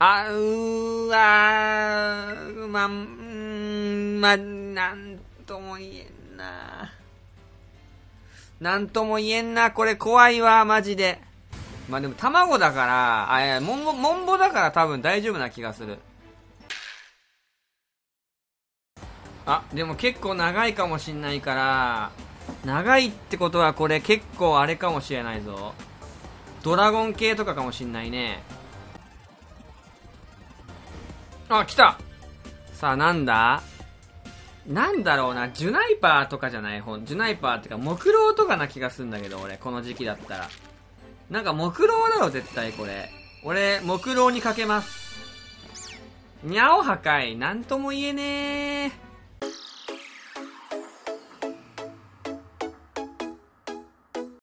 あ、うーわー、ま、んま、なんとも言えんな。なんとも言えんな。これ怖いわ、マジで。まあ、でも卵だから、あ、いや、モンボ、モンボだから多分大丈夫な気がする。あ、でも結構長いかもしんないから、長いってことはこれ結構あれかもしれないぞ。ドラゴン系とかかもしんないね。あ、来たさあ、なんだ？なんだろうな、ジュナイパーとかじゃない本、ジュナイパーってか、木狼とかな気がすんだけど、俺、この時期だったら。なんか木狼だろ、絶対これ。俺、木狼にかけます。にゃお破壊、なんとも言えねえ。